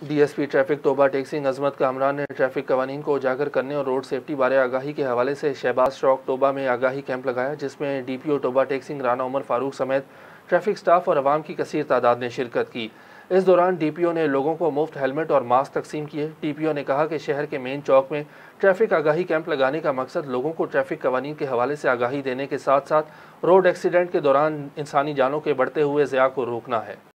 DSP traffic Toba Tek Singh Azmat Kamran ने traffic कवानीन को उजागर करने और रोड सेफ्टी बारे आगाही के हवाले से शहबाज चौक तोबा में आगाही कैंप लगाया, जिसमें डीपीओ तोबा टेक सिंह राना उमर फारूक समेत ट्रैफ़िक स्टाफ और आवाम की कसर तादाद ने शिरकत की। इस दौरान डीपीओ ने लोगों को मुफ़्त हेलमेट और मास्क तकसीम किए। डीपीओ ने कहा कि शहर के मेन चौक में ट्रैफ़िक आगाही कैंप लगाने का मकसद लोगों को ट्रैफ़िक कवानीन के हवाले से आगाही देने के साथ साथ रोड एक्सीडेंट के दौरान इंसानी जानों के बढ़ते हुए ज़िया को रोकना है।